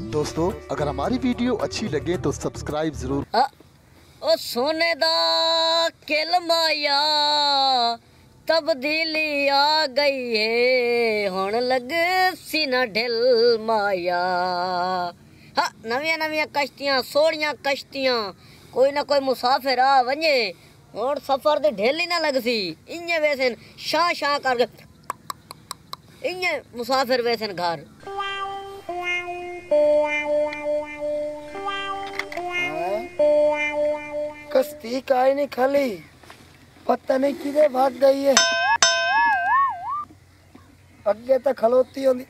दोस्तों, अगर हमारी वीडियो अच्छी लगे तो सब्सक्राइब ज़रूर ओ सोने दा केलमाया तब्दीली आ गई है। हूँ लग सी ना ढिल माया। हाँ नवी नवी कश्तियाँ, सोहनिया कश्तियाँ, कोई ना कोई मुसाफिर आ वंजे और सफ़र ते ढिल ही ना लगसी इं वैसे शाह शाह कर इं मुसाफिर वैसे घर। कश्ती काहे नहीं खाली पता नहीं किधे भाग गई है? अगे तो खलोती होंगी।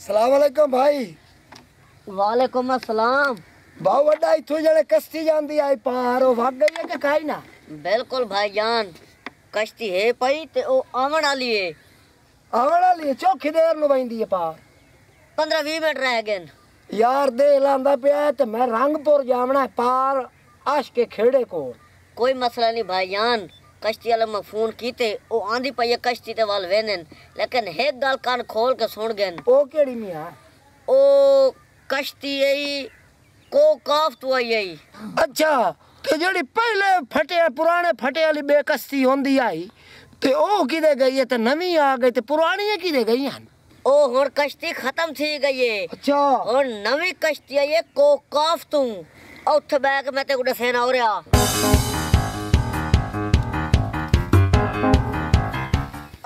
सलाम अलैकुम भाई। वालेकुम अस्सलाम। बहुत वड्डा इथों जड़े कश्ती जांदी आई पार वो भाग गई है कि खाई ना? बिल्कुल भाईजान कश्ती है पई ते ओ आवन वाली है। आवन वाली है, चौखी देर नु वैंदी है पार। 15 20 मिनट रह गए न। यार दे लांदा पिया है ते मैं रंगपुर जावना है पार आश के खेड़े को कोई मसला नहीं भाईजान कश्ती वाले मैं फ़ोन कीते ओ आंदी पई है कश्ती ते वाल वेनन लेकिन एक गल कान खोल के सुन गए न। ओ केड़ी मियाँ ओ कश्ती आई को काफ तो आई आई अच्छा ते जेड़ी पहले फटे पुराने फटे वाली बेकश्ती होंदी आई ते ओ किदे गई है ते नवी आ गई ते पुरानी किदे गई हैं ओ हुन कश्ती खत्म थी गई है। अच्छा। और नवी कश्ती है ये कोकाफ तू। उठ बैग मैं ते गुडे सेना हो रहा।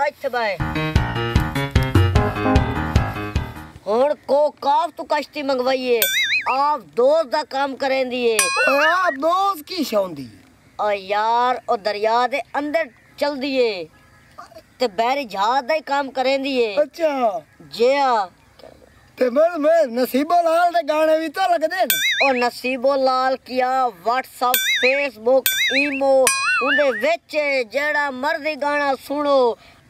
उठ बैग और कोकाफ तू कश्ती मंगवाई है। आप दोस्त का काम करें दिए आप दोस्त की शौंदी। और यार और दरिया दे अंदर चल दिए ਤੇ ਬਹਿਰੀ ਜਹਾਜ਼ ਦਾ ਹੀ ਕੰਮ ਕਰੇਂਦੀ ਏ। ਅੱਛਾ। ਜਿਆ ਤੇ ਮੈਂ ਮੈਂ ਨਸੀਬੋ ਲਾਲ ਦੇ ਗਾਣੇ ਵੀ ਤਾਂ ਲੱਗਦੇ ਨੇ। ਉਹ ਨਸੀਬੋ ਲਾਲ ਕੀਆ WhatsApp Facebook ਈਮੋ ਉਹਦੇ ਵਿੱਚ ਜਿਹੜਾ ਮਰਜ਼ੀ ਗਾਣਾ ਸੁਣੋ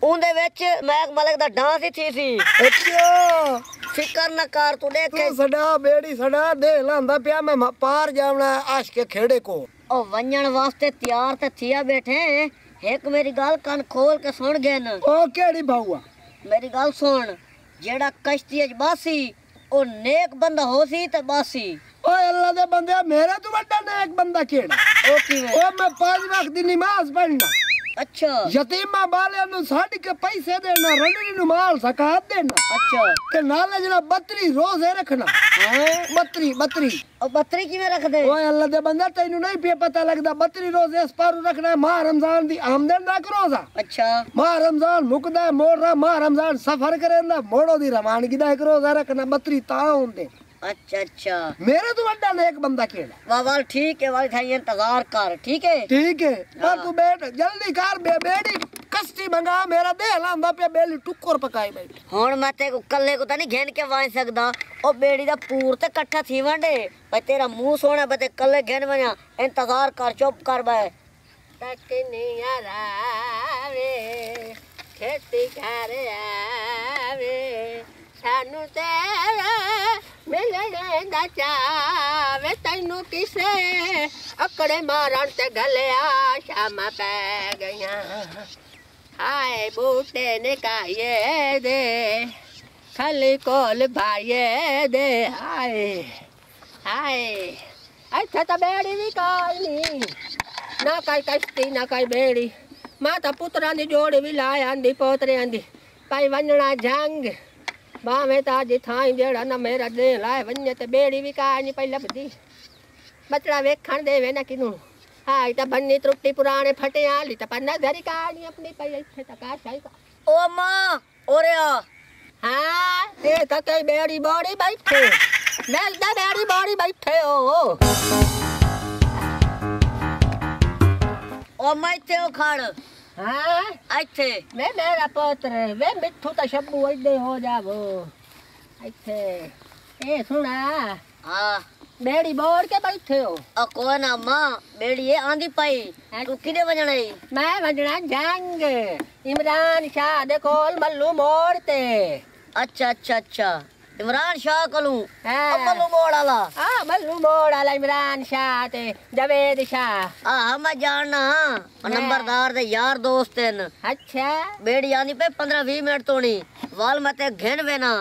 ਉਹਦੇ ਵਿੱਚ ਮੈਂ ਮਲਕ ਦਾ ਡਾਂਸ ਹੀ ਥੀ ਸੀ। ਅੱਛਾ। ਫਿਕਰ ਨਾ ਕਰ ਤੂੰ ਦੇਖੇ ਸਦਾ ਬੇੜੀ ਸਦਾ ਦੇ ਲਾਂਦਾ ਪਿਆ ਮੈਂ ਪਾਰ ਜਾਵਣਾ ਆਸ਼ ਕੇ ਖੇੜੇ ਕੋ ਉਹ ਵੰਜਣ ਵਾਸਤੇ ਤਿਆਰ ਤੇ ਥੀਆ ਬੈਠੇ। ਇੱਕ ਮੇਰੀ ਗੱਲ ਕੰਨ ਖੋਲ ਕੇ ਸੁਣ ਗਏ ਨ ਉਹ ਕਿਹੜੀ ਬਾਊਆ? ਮੇਰੀ ਗੱਲ ਸੁਣ ਜਿਹੜਾ ਕਸ਼ਤੀ ਚ ਬਾਸੀ ਉਹ ਨੇਕ ਬੰਦਾ ਹੋ ਸੀ ਤੇ ਬਾਸੀ ਓਏ ਅੱਲਾ ਦੇ ਬੰਦੇ ਮੇਰੇ ਤੋਂ ਵੱਡਾ ਨਾ ਇੱਕ ਬੰਦਾ ਕਿਹੜਾ? ਉਹ ਕਿਵੇਂ? ਓ ਮੈਂ ਪੰਜ ਵਕਤ ਦੀ ਨਮਾਜ਼ ਪੜ੍ਹਨਾ। ਅੱਛਾ। ਯਤੀਮਾਂ ਵਾਲਿਆਂ ਨੂੰ ਛੱਡ ਕੇ ਪੈਸੇ ਦੇਣਾ ਰੰਡਣੀ ਨੂੰ ਮਾਲ ਸਕਾਤ ਦੇਣਾ। अच्छा। के नाले जड़ा बत्तरी रोज है रखना। हैं? बत्तरी बत्तरी। और बत्तरी किवें रख दे ओए अल्लाह दे बंदा तैनू नहीं पे पता लगदा बत्तरी रोज इस पारू रखना माह रमज़ान दी आमदन दा करोजा अच्छा। माह रमज़ान मुकदा मोड़ा माह रमज़ान सफ़र करेंदा मोड़ो दी रवानगी दा एक रोजा रखना बत्री ता होंदे। अच्छा अच्छा। मेरे तो अड्डा एक बंदा केड़ा वाह वाह ठीक है भाई भाई इंतज़ार कर ठीक है? ठीक है पर हाँ। तू बैठ जल्दी कर बे बेड़ी कस्ती मंगा मेरा दे लांदा पे बेली टुक्कर पकाई बैठ। हुन मैं ते कल्ले को तो तनी घेन के वाई सकदा। ओ बेड़ी दा पूर ते इकट्ठा थी वंडे। भाई तेरा मुँह सोना बते कल्ले घेन वना इंतज़ार कर चुप कर बे तक नहीं आवे खेती कर आवे। सानू तेरा ਸਾਨੂੰ ਤੇ ਮਿਲਣੇ ਦਾ ਚਾਵੇ ਤੈਨੂੰ ਕਿਸੇ ਅਕੜੇ ਮਾਰਨ ਤੇ ਗਲਿਆ ਸ਼ਾਮਾਂ ਪੈ ਗਈਆਂ ਹਾਏ ਬੂਟੇ ਨਿਕਾਏ ਦੇ ਖਾਲੀ ਕੋਲ ਭਾਈਏ ਦੇ ਹਾਏ ਹਾਏ ਇੱਥੇ ਤਾਂ ਬੇੜੀ ਵੀ ਕੋਈ ਨਹੀਂ ਨਾ ਕੋਈ ਕਸ਼ਤੀ ਨਾ ਕੋਈ ਬੇੜੀ ਮੈਂ ਤਾਂ ਪੁੱਤਰਾਂ ਦੀ ਜੋੜ ਵੀ ਲਾ ਆਂਦੀ ਪੋਤਰਿਆਂ ਦੀ ਭਾਈ ਵੰਜਣਾ ਜੰਗ બા મહેતા જે થાઈ દેડા ના મેરા દે લાય વન્ય તે બેડી વિકાની પહેલા બધી બચડા વેખાણ દે વેના કીધું હા એ તો બંની તૃપ્તિ પુરાણે ફટે આલી તો પન્ના ધરી કાની આપની પહેલા છે તો કા થાય ઓ માં ઓરે હા તે તો કઈ બેડી બોડી બેઠે મેલ દા બેડી બોડી બેઠે ઓ ઓ ઓ મય તેઓ ખાડ हाँ? बेड़ी तो हाँ। बोर के बैठे कौन अम्मा बेड़ी ये आंधी पाई। तू किने वजना जंग। इमरान शाह देखो मल्लू मोड़ते अच्छा अच्छा अच्छा। इमरान शाह कलू। हाँ। बल्लू मोड़ आला। हाँ बल्लू मोड़ आला इमरान शाह ते जवेद शाह। हाँ मैं जानना हाँ। नंबरदार दे यार दोस्त हैं अच्छा। बेड़ी आनी पे 15 20 मिनट तोणी वाल मते घेन वेना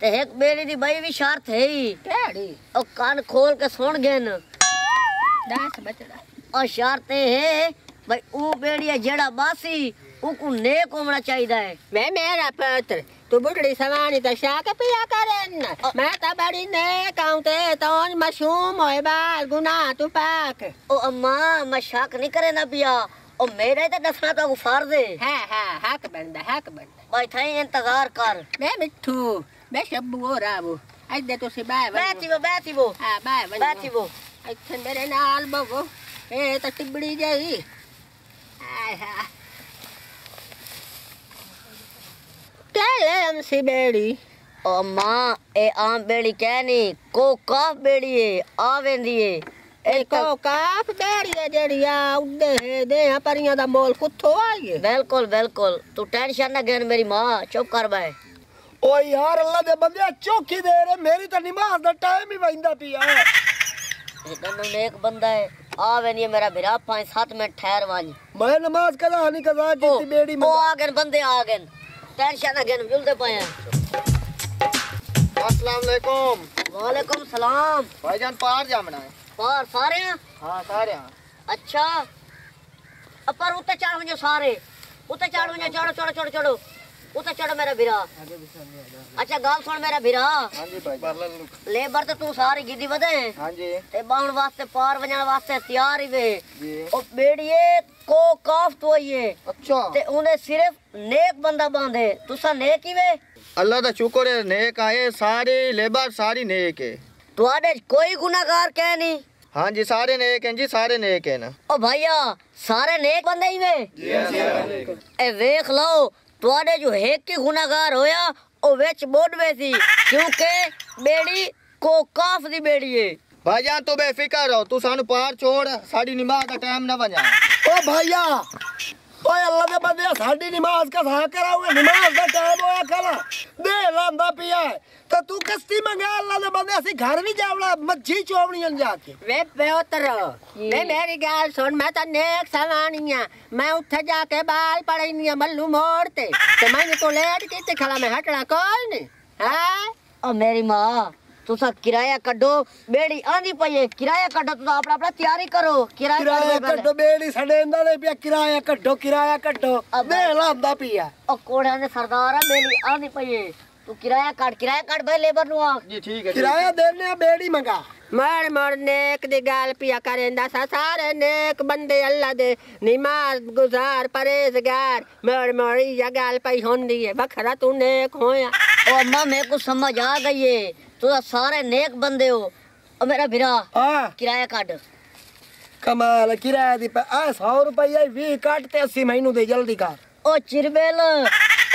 ते एक बेड़ी दी बई भी शर्त है ही। केड़ी? ओ कान खोल के सुन घेन। दस बचड़ा। और शर्त है भाई ऊ बेड़ी जेड़ा बासी ऊ नेक होना चाहिए है। मैं मेरा पुत्र। तू बुढ़ी सवानी तो शाक पिया કરે मैं तो बड़ी ને કહું ते तो मशूम होए बाल गुना तू पाक। ओ अम्मा मैं शक नहीं करे ना पिया। ओ मेरे तो दसना तो फ़र्ज़ है हाँ हाँ हक बंदा हक बंदा भाई थे इंतज़ार कर। मैं मिठू मैं शब्बू हो राबू आज दे तुसी बाय बनो बैठी वो बैठी वो। हाँ बाय बनो बैठी वो। आज मेरे नाल बगो ए तो टिबड़ी जाई हाय हा कैलम सी बेड़ी ओ माँ ए आम बेड़ी कहनी को काफ बेड़ी है आवेंदिए इनको काफ बेड़ी है जड़िया उड़े है दे हाँ परियाँ दा मोल कुत्थो आई बिल्कुल बिल्कुल तू टेंशन ना घेर मेरी माँ चुप कर बे ओ यार अल्लाह दे बंदे चौकी दे रे मेरी तो नमाज़ दा टाइम ही वंदा पिया इतना नेक बंदा है आवे नहीं मेरा भिरा पाँच सात मिनट ठहर वाली मैं नमाज़ कदा नहीं कदा की बेड़ी में ओ आ गए बंदे आ गए टेंशन अगेन मिल दे पाए अस्सलाम वालेकुम वालेकुम सलाम भाईजान पार जामना है पार सारे हाँ सारे अच्छा अपर उते चढ़ वजो सारे उते चढ़ वजो चढ़ो चढ़ो चढ़ो चढ़ो उतर तो चढ़ मेरा भिरा अच्छा गाल सुन मेरा भिरा हाँ लेबर तो तू सारी गिदी बदे हाँ ते बाउन वास्ते पार वज़न वास्ते तैयार ही वे। ओ बेड़िए को काफ तो ये अच्छा। ते उन्हें सिर्फ़ नेक बंदा बांधे। तुसा नेक ही वे? अल्लाह दा शुक्र है नेक आए। सारे लेबर सारी नेक है। तुआडे कोई गुनाहगार कह नहीं। हाँ जी सारे नेक हैं जी सारे नेक हैं ना। ओ भैया सारे नेक बंदे ही वे। ए देख लो ਤੁਹਾਡੇ ਜੋ ਹੇਕ ਗੁਨਾਹਗਾਰ ਹੋਇਆ ਉਹ ਵਿੱਚ ਬੋਡਵੇ ਸੀ ਕਿਉਂਕਿ ਬੇੜੀ ਕੋ ਕਾਫ ਦੀ ਬੇੜੀ ਏ ਭਾਈਆ ਤੂੰ ਬੇਫਿਕਰ ਹੋ ਤੂੰ ਸਾਨੂੰ ਪਾਰ ਛੋੜ ਸਾਡੀ ਨਿਮਾਜ਼ ਦਾ ਟਾਈਮ ਨਾ ਵਜਾ ਓ ਭਾਈਆ ਓਏ ਅੱਲਾ ਦੇ ਬੰਦੇ ਸਾਡੀ ਨਮਾਜ਼ ਕਥਾ ਕਰਾਓਗੇ ਨਮਾਜ਼ ਦਾ ਟਾਈਮ ਹੋਇਆ ਖਲਾ ਦੇ ਲਾਂਦਾ ਪਿਆ ਹੈ। ਤੇ ਤੂੰ ਕਸਤੀ ਮੰਗਾ ਅੱਲਾ ਦੇ ਬੰਦੇ ਅਸੀਂ ਘਰ ਨਹੀਂ ਜਾਵਣਾ ਮੱਛੀ ਚੋਵਣੀਆਂ ਜਾ ਕੇ ਵੇ ਪਿਓਤਰ ਵੇ ਮੇਰੀ ਗੱਲ ਸੁਣ ਮੈਂ ਤਾਂ ਨੇਕ ਸਵਾਣੀ ਆ ਮੈਂ ਉੱਥੇ ਜਾ ਕੇ ਬਾਲ ਪੜੈਨੀ ਆ ਮੱਲੂ ਮੋੜ ਤੇ ਤੇ ਮੈਨੂੰ ਤੋਂ ਲੇਟ ਕਿਤੇ ਖਲਾ ਮੈਂ ਹਟਣਾ ਕੋਈ ਨਹੀਂ ਹਾਂ ਓ ਮੇਰੀ ਮਾਂ तुसा किराया कड्डो बेड़ी आंदी पई है किराया कड्डो तुसा अपना अपना तैयारी करो। किराया किराया कड्डो बेड़ी सड़े इंदा ने पिया किराया कड्डो किराया कड्डो बे लांदा पिया ओ कोड़ा ने सरदार है बेड़ी आंदी पई है तू किराया काट किराया काट भाई लेबर नु आ। जी ठीक है किराया देने बेड़ी मंगा। मर मर नेक दी गाल पिया करेंदा सा सारे नेक बंदे अल्लाह दे। निमाज गुजार परहेजगार। मर मर या गाल पई होंदी है बखरा तू नेक होया। ओ अम्मा मेरे को समझ आ गई है ਤੁਸੀਂ ਸਾਰੇ ਨੇਕ ਬੰਦੇ ਹੋ। ਉਹ ਮੇਰਾ ਵੀਰਾ ਕਿਰਾਇਆ ਕੱਢ। ਕਮਾਲ ਕਿਰਾਇਆ ਦੀ ਆ 100 ਰੁਪਈਆ 20 ਕੱਟ ਤੇ 80 ਮੈਨੂੰ ਦੇ ਜਲਦੀ ਕਰ। ਉਹ ਚਿਰਬੇਲ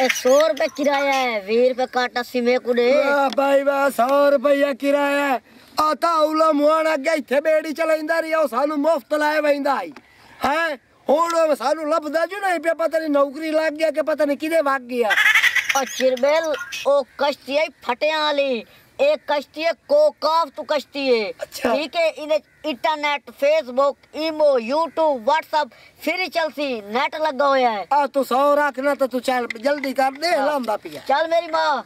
ਇਹ 100 ਰੁਪਏ ਕਿਰਾਇਆ ਹੈ 20 ਰੁਪਏ ਕੱਟ 80 ਮੇ ਕੁੜੇ ਵਾਹ ਭਾਈ ਵਾਹ 100 ਰੁਪਈਆ ਕਿਰਾਇਆ ਆਤਾ ਉਲਾ ਮੁਆਣ ਅੱਗੇ ਇੱਥੇ ਬੇੜੀ ਚਲਾਇੰਦਾ ਰਿਹਾ ਉਹ ਸਾਨੂੰ ਮੁਫਤ ਲਾਏ ਵੈਂਦਾ ਹੈ ਹੈ? ਹੁਣ ਸਾਨੂੰ ਲੱਭਦਾ ਜੂ ਨਹੀਂ ਪਿਆ ਪਤਾ ਨਹੀਂ ਨੌਕਰੀ ਲੱਗ ਗਿਆ ਕਿ ਪਤਾ ਨਹੀਂ ਕਿਦੇ ਵਗ ਗਿਆ। ਉਹ ਉਹ ਕਸ਼ਤੀ ਆਈ ਫਟਿਆਂ ਵਾਲੀ। एक कश्ती है कोकाफ तो कश्ती है। अच्छा। ठीक है इन internet Facebook Imo YouTube WhatsApp फिर चलसी नेट लगा हुआ है। आ तू सौ रखना तो तू चल जल्दी कर दे हाँ। हलाम बापिया चल मेरी माँ।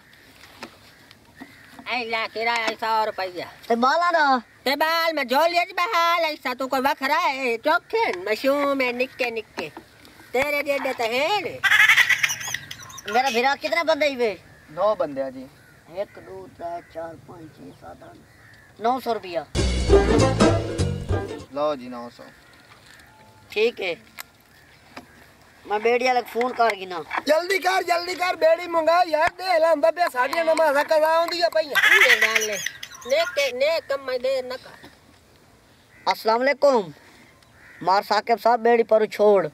ऐला किराया सौ रुपया। ते बाला ना। ते बाल में जोल ये बहाल ऐसा तो कोई वखरा है चौखे मशूम में निक्के निक्के। तेरे जेडे तो है मेरा भिरा कितने बंदे ही बे दो बंदे जी। एक दो त्रै चार पाँच छः सात आठ नौ सौ रुपया। लो जी नौ सौ। ठीक है। मैं बेड़ी अलग फ़ोन कर गिना। जल्दी कर जल्दी कर बेड़ी मंगा यार दे ला लांदा पे साडियाँ नमाजा कजा होंदी है भाई ठीक है डाल ले ने के ने कम में देर न कर। अस्सलाम वालेकुम। मार साकिब साहब बेड़ी पर छोड़।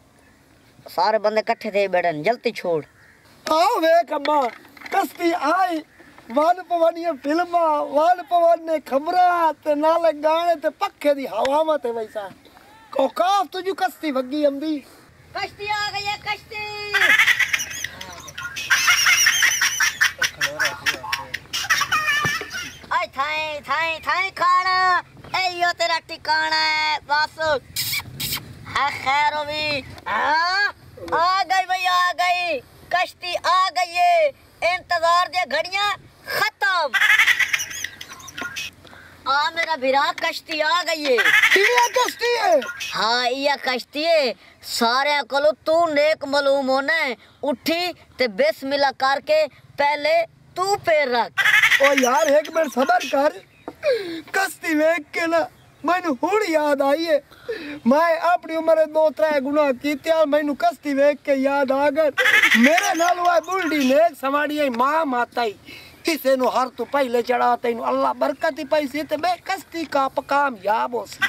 सारे बंदे इकट्ठे थे बेड़न जल्दी छोड़। आओ वे कम्मा कस्ती आई। ਵਨ ਪਵਨੀਆਂ ਫਿਲਮਾਂ ਵਨ ਪਵਨੇ ਖਬਰਾਂ ਤੇ ਨਾਲੇ ਗਾਣੇ ਤੇ ਪੱਖੇ ਦੀ ਹਵਾਵਾਂ ਤੇ ਵੈਸਾ ਕੋਕਾਫ ਤੁਝੂ ਕਸਤੀ ਵੱਗੀ ਆਂਦੀ कश्ती आ गई है कश्ती आय थाई थाई थाई खाना ए यो तेरा ठिकाना है बस है खैर हो भी हाँ आ गई भैया आ गई कश्ती आ गई है इंतजार दे घड़ियां खत्म। आ मेरा भिरा कश्ती आ गई है। कश्ती है? हाँ ये कश्ती है। सारे कोलो तू नेक मालूम होना है उठी ते बिस्मिल्लाह करके पहले तू पैर रख। ओ यार एक मिनट सबर कर। कश्ती वेख के ना मैनू हुण याद आई है। मैं अपनी उम्र दो त्रै गुना कीते आ मैनू कश्ती वेख के याद आ गए। मेरे नाल वो बुलडी ने सवाड़ी आई माँ फिर एनु हर तो पहले चढ़ा तेनु अल्लाह बरकत ही पाई सी मैं कस्ती का कामयाब हो सी।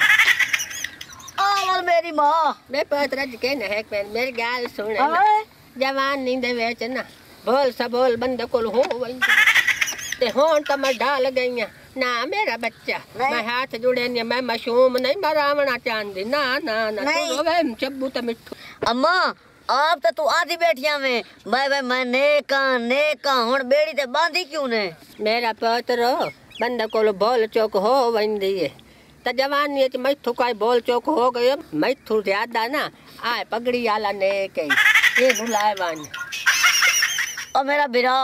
और मेरी माँ। मैं पत्र के नहीं पेन मेरी गाल सुन जवान नींद वेच ना। बोल सा बोल बंद कोल हो वई ते होन तो मैं डाल गई ना मेरा बच्चा। मैं हाथ जुड़े नहीं मैं मशहूम नहीं मरावना चांदी। ना ना ना तो वे चब्बू तो मिठू अम्मा आप तो तू आधी बैठिया में। भाई भाई मैं नेका नेका हूँ बेड़ी ते बांधी क्यों ने? मेरा पोतरो बंदा को बोल चौक हो वंदी है। जवानी है मैथू का बोल चौक हो गयो। मैथू थु ज़्यादा ना आए पगड़ी आला ने के ये भुलाए वान ओ मेरा बिरा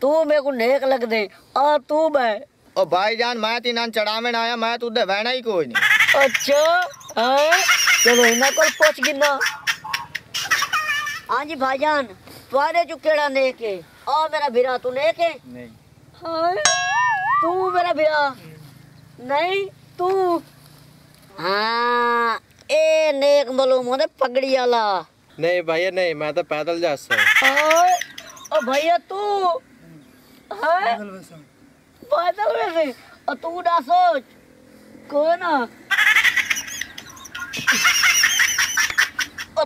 तू मेरे को नेक लग दे और तू मैं। ओ भाई जान मैं तीन नान चढ़ावे आया मैं तू दे बहना ही कोई नहीं अच्छा हाँ? चलो इन्हों को पूछ गिना। हाँ जी भाईजान तुम्हारे जो केड़ा नेक है और मेरा बिरा तू नेक है नहीं हाँ तू मेरा बिरा नहीं तू हाँ ए नेक मालूम होने पगड़ी वाला नहीं भैया नहीं मैं तो पैदल जा सकता ओ भैया तू हाँ बादल में से और तू ना सोच कोई ना और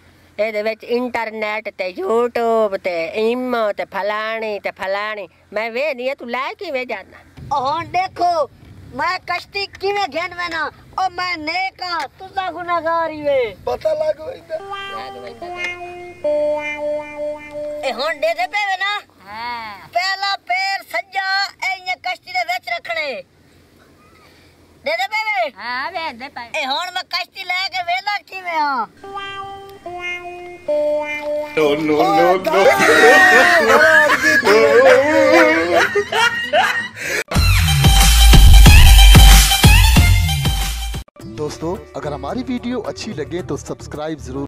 ਇਹਦੇ ਵਿੱਚ ਇੰਟਰਨੈਟ ਤੇ YouTube ਤੇ ਇਮੋ ਤੇ ਫਲਾਣੀ ਤੇ ਫਲਾਣੀ ਮੈਂ ਵੇ ਨਹੀਂ ਤੂੰ ਲੈ ਕਿਵੇਂ ਜਾਣਾ ਹੁਣ ਦੇਖੋ ਮੈਂ ਕਸ਼ਤੀ ਕਿਵੇਂ ਘੇਨ ਮੈਨਾ ਉਹ ਮੈਂ ਨੇਕਾ ਤੂੰ ਤਾਂ ਗੁਨਾਹਗਾਰ ਹੀ ਵੇ ਪਤਾ ਲੱਗ ਵੈਂਦਾ ਇਹ ਹੁਣ ਦੇ ਦੇ ਪਵੇ ਨਾ ਹਾਂ ਪਹਿਲਾ ਪੈਰ ਸੱਜਾ ਇਹ ਕਸ਼ਤੀ ਦੇ ਵਿੱਚ ਰੱਖਣੇ ਦੇ ਦੇ ਪਵੇ ਹਾਂ ਵੇ ਦੇ ਪਵੇ ਇਹ ਹੁਣ ਮੈਂ ਕਸ਼ਤੀ ਲੈ ਕੇ ਵੇਲਾ ਕਿਵੇਂ ਆ दोस्तों अगर हमारी वीडियो अच्छी लगे तो सब्सक्राइब ज़रूर